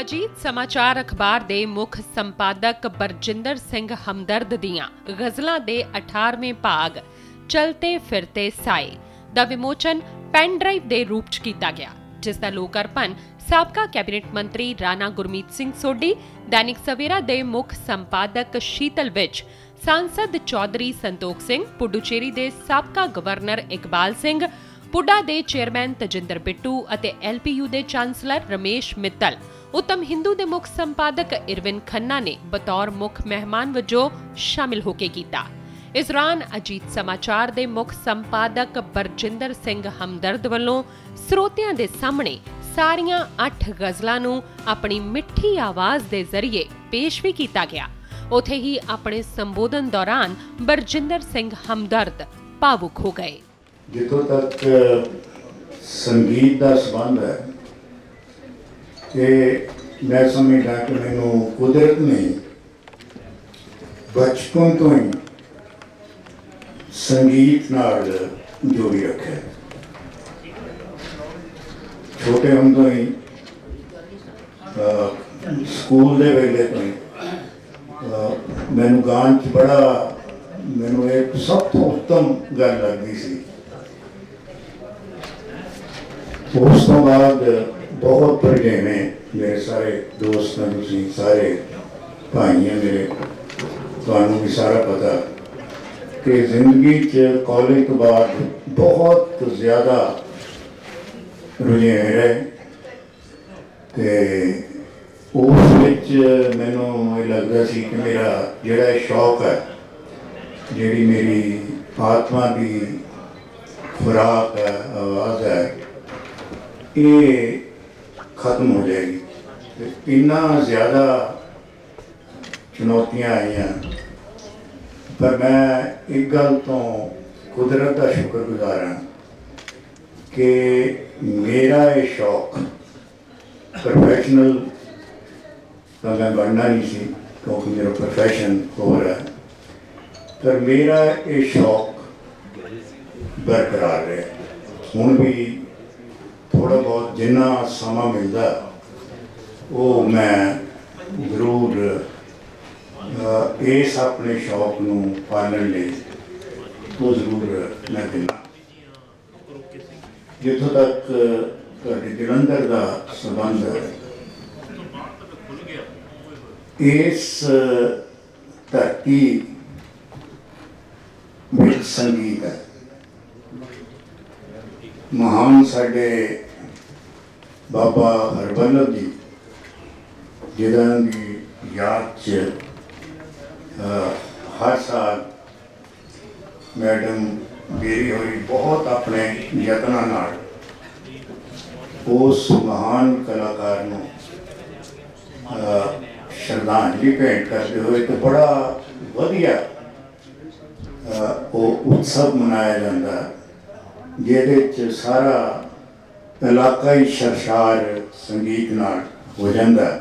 ਅਜੀਤ ਸਮਾਚਾਰ ਅਖਬਾਰ ਦੇ ਮੁੱਖ ਸੰਪਾਦਕ ਬਰਜਿੰਦਰ ਸਿੰਘ ਹਮਦਰਦ ਦੀਆਂ, ਗ਼ਜ਼ਲਾਂ ਦੇ 18ਵੇਂ ਭਾਗ, ਚਲਤੇ ਫਿਰਤੇ ਸਾਏ, ਦਾ ਵਿਮੋਚਨ ਪੈਨ ਡਰਾਈਵ ਦੇ ਰੂਪ 'ਚ ਕੀਤਾ ਗਿਆ, ਜਿਸ ਦਾ ਲੋਕ ਸਾਬਕਾ ਕੈਬਨਿਟ ਮੰਤਰੀ ਰਾਣਾ ਗੁਰਮੀਤ ਸਿੰਘ ਸੋਢੀ, ਦੈਨਿਕ ਸਵੇਰਾ ਦੇ ਮੁੱਖ ਸੰਪਾਦਕ ਸ਼ੀਤਲ ਵਿੱਚ, ਸਾਂਸਦ ਚੌਧਰੀ ਸੰਤੋਖ ਸਿੰਘ, ਪੁਡੂਚੇਰੀ ਦੇ ਸਾਬਕਾ ਗਵਰਨਰ ਇਕਬਾਲ ਸਿੰਘ, ਪੁੱਡਾ ਦੇ ਚੇਅਰਮੈਨ ਤਜਿੰਦਰ ਬਿੱਟੂ ਅਤੇ ਐਲਪੀਯੂ ਦੇ ਚਾਂਸਲਰ ਰਮੇਸ਼ ਮਿੱਤਲ ਉੱਤਮ ਹਿੰਦੂ ਦੇ ਮੁੱਖ ਸੰਪਾਦਕ ਇਰਵਿਨ ਖੰਨਾ ਨੇ ਬਤੌਰ ਮੁੱਖ ਮਹਿਮਾਨ ਵਜੋਂ ਸ਼ਾਮਿਲ ਹੋ ਕੇ ਕੀਤਾ ਇਸ ਦੌਰਾਨ ਅਜੀਤ ਸਮਾਚਾਰ ਦੇ ਮੁੱਖ ਸੰਪਾਦਕ ਬਰਜਿੰਦਰ ਸਿੰਘ ਹਮਦਰਦ ਵੱਲੋਂ ਸਰੋਤਿਆਂ ਦੇ ਸਾਹਮਣੇ ਸਾਰੀਆਂ 8 ਗ਼ਜ਼ਲਾਂ ਨੂੰ ਆਪਣੀ ਮਿੱਠੀ ਆਵਾਜ਼ ਦੇ ਜ਼ਰੀਏ ਪੇਸ਼ ਵੀ ਕੀਤਾ ਗਿਆ ਉਥੇ ਹੀ ਆਪਣੇ ਸੰਬੋਧਨ ਦੌਰਾਨ ਬਰਜਿੰਦਰ ਸਿੰਘ ਹਮਦਰਦ ਭਾਵੁਕ ਹੋ ਗਏ ਜਿੱਥੋਂ ਤੱਕ ਸੰਗੀਤ ਦਾ ਸੰਬੰਧ ਹੈ ਕਿ ਮੈਂ ਸਮਝਦਾ ਕਿ ਮੈਨੂੰ ਕੁਦਰਤ ਨੇ ਬਚਪਨ ਤੋਂ ਹੀ ਸੰਗੀਤ ਨਾਲ ਜੋੜੀ ਰੱਖਿਆ ਹੈ। ਛੋਟੇ ਹੁੰਦੋਂ ਹੀ ਸਕੂਲ ਦੇ ਵੇਲੇ ਤੋਂ ਹੀ ਮੈਨੂੰ ਗਾਣ ਚ ਬੜਾ, ਮੈਨੂੰ ਇਹ ਸਭ ਤੋਂ ਉੱਤਮ ਗੱਲ ਲੱਗਦੀ ਸੀ ਉਸ ਤੋਂ ਬਾਅਦ ਬਹੁਤ ਪ੍ਰੇਮੇ ਮੇਰੇ ਸਾਰੇ ਦੋਸਤਾਂ ਤੁਸੀਂ ਸਾਰੇ ਭਾਈਆਂ ਮੇਰੇ, ਤੁਹਾਨੂੰ ਵੀ ਸਾਰਾ ਪਤਾ ਕਿ ਜ਼ਿੰਦਗੀ ਚ ਕਾਲਜ ਤੋਂ ਬਾਅਦ ਬਹੁਤ ਜ਼ਿਆਦਾ ਰੁਝੇਵੇਂ ਰਹੇ ਤੇ ਉਸ ਵਿੱਚ ਮੈਨੂੰ ਇਹ ਲੱਗਦਾ ਸੀ ਕਿ ਮੇਰਾ ਜਿਹੜਾ ਇਹ ਸ਼ੌਕ ਹੈ, ਜਿਹੜੀ ਮੇਰੀ ਆਤਮਾ ਦੀ ਖੁਰਾਕ ਹੈ, ਆਵਾਜ਼ ਹੈ, ਇਹ ਖਤਮ ਹੋ ਜਾਏਗੀ। ਤੇ ਇੰਨਾ ਜ਼ਿਆਦਾ ਚੁਣੌਤੀਆਂ ਆਈਆਂ। ਪਰ ਮੈਂ ਇੱਕ ਗੱਲ ਤੋਂ ਕੁਦਰਤ ਦਾ ਸ਼ੁਕਰਗੁਜ਼ਾਰ ਹਾਂ ਕਿ ਮੇਰਾ ਇਹ ਸ਼ੌਕ ਪ੍ਰੋਫੈਸ਼ਨਲ ਤਾਂ ਮੈਂ ਬਣਨਾ ਨਹੀਂ ਸੀ, ਕਿਉਂਕਿ ਮੇਰਾ ਪ੍ਰੋਫੈਸ਼ਨ ਹੋਰ ਹੈ। ਪਰ ਮੇਰਾ ਇਹ ਸ਼ੌਕ ਬਰਕਰਾਰ ਰਿਹਾ। ਹੁਣ ਵੀ ਜਿੰਨਾ ਸਮਾਂ ਮਿਲਦਾ, ਉਹ ਮੈਂ ਜ਼ਰੂਰ ਇਸ ਆਪਣੇ ਸ਼ੌਕ ਨੂੰ ਪਾਲਣ ਲਈ ਉਹ ਜ਼ਰੂਰ ਮੈਂ ਦਿੰਦਾ। ਜਿੱਥੋਂ ਤੱਕ ਤੁਹਾਡੇ ਜਲੰਧਰ ਦਾ ਸੰਬੰਧ ਹੈ, ਇਸ ਧਰਤੀ ਵਿੱਚ ਸੰਗੀਤ ਹੈ। ਮਹਾਨ ਸਾਡੇ ਬਾਬਾ ਹਰਬੰਲਭ ਜੀ ਜਿਹਨਾਂ ਦੀ ਯਾਦ 'ਚ ਹਰ ਸਾਲ ਮੈਡਮ ਬੇਰੀ ਹੋਈ ਬਹੁਤ ਆਪਣੇ ਯਤਨਾਂ ਨਾਲ, ਉਸ ਮਹਾਨ ਕਲਾਕਾਰ ਨੂੰ ਸ਼ਰਧਾਂਜਲੀ ਭੇਂਟ ਕਰਦੇ ਹੋਏ ਤੇ ਬੜਾ ਵਧੀਆ ਉਹ ਉਤਸਵ ਮਨਾਇਆ ਜਾਂਦਾ, ਜਿਹਦੇ ਚ ਸਾਰਾ ਇਲਾਕਾ ਸ਼ਰਸ਼ਾਰ ਸੰਗੀਤ ਨਾਲ ਹੋ ਜਾਂਦਾ ਹੈ।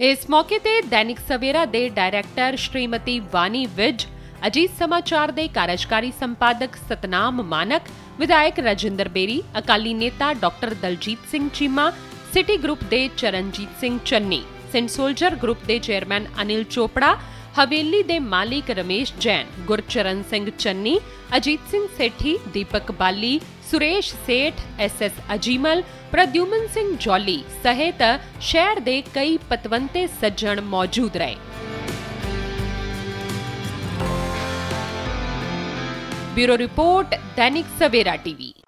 ਇਸ ਮੌਕੇ ਤੇ ਦੈਨਿਕ ਸਵੇਰਾ ਦੇ ਡਾਇਰੈਕਟਰ ਸ਼੍ਰੀਮਤੀ ਵਾਨੀ ਵਿਜ, ਅਜੀਤ ਸਮਾਚਾਰ ਦੇ ਕਾਰਜਕਾਰੀ ਸੰਪਾਦਕ ਸਤਨਾਮ ਮਾਨਕ, ਵਿਧਾਇਕ ਰਜਿੰਦਰ ਬੇਰੀ, ਅਕਾਲੀ ਨੇਤਾ doctor Daljit Singh Cheema, city group ਦੇ Charanjit Singh Channi saint soldier group ਦੇ ਚੇਅਰਮੈਨ ਅਨਿਲ ਚੋਪੜਾ ਹਵੇਲੀ ਦੇ ਮਾਲਿਕ ਰਮੇਸ਼ ਜੈਨ ਗੁਰਚਰਨ ਸਿੰਘ ਚੰਨੀ ਅਜੀਤ ਸਿੰਘ ਸੇਠੀ ਦੀਪਕ ਬਾਲੀ ਸੁਰੇਸ਼ ਸੇਠ ਐਸ ਐਸ ਅਜੀਮਲ ਪ੍ਰਦਿਉਮਨ ਸਿੰਘ ਜੌਲੀ ਸਹਿਤ ਸ਼ਹਿਰ ਦੇ ਕਈ ਪਤਵੰਤੇ ਸੱਜਣ ਮੌਜੂਦ ਰਹੇ bureau report Dainik Savera TV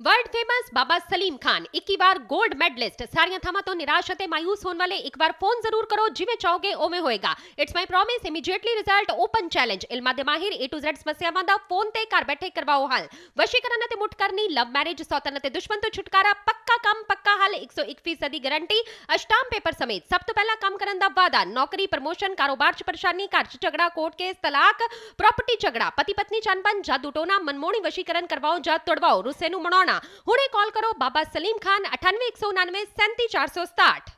world famous Baba Salim Khan एक ही बार गोल्ड मेडलिस्ट મેડલિસ્ટ थामा तो निराश હતે मायूस होने वाले एक बार फ़ोन ज़रूर करो जिमे चाहोगे, ओमे होएगा। It's my promise immediately result open challenge इल्मा दे माहिर ए टू जेड ઝેડ સમસ્યામાં फ़ोन ते ઘર बैठे करवाओ हल। वशीकरण ते મુઠકરની લવ મેરેજ સૌતન તે દુશ્મન તો છુટકારા પક્કા કામ પક્કા હાલ 101% दी गारंटी अष्टाम पेपर समेत। सब तो पहला काम करन दा वादा, नौकरी प्रमोशन कारोबार च परेशानी, घर च झगड़ा कोर्ट केस तलाक प्रॉपर्टी झगड़ा। पति पत्नी चनपन, जादू टोना मनमोणी वशीकरण करवाओ जा तोड़वाओ रुसे नु मनाओ મહેસાણા હુણે કોલ કરો બાબા સલીમ ખાન અઠાણવે એકસો ઉનાનવે સેન્તી ચારસો સાઠ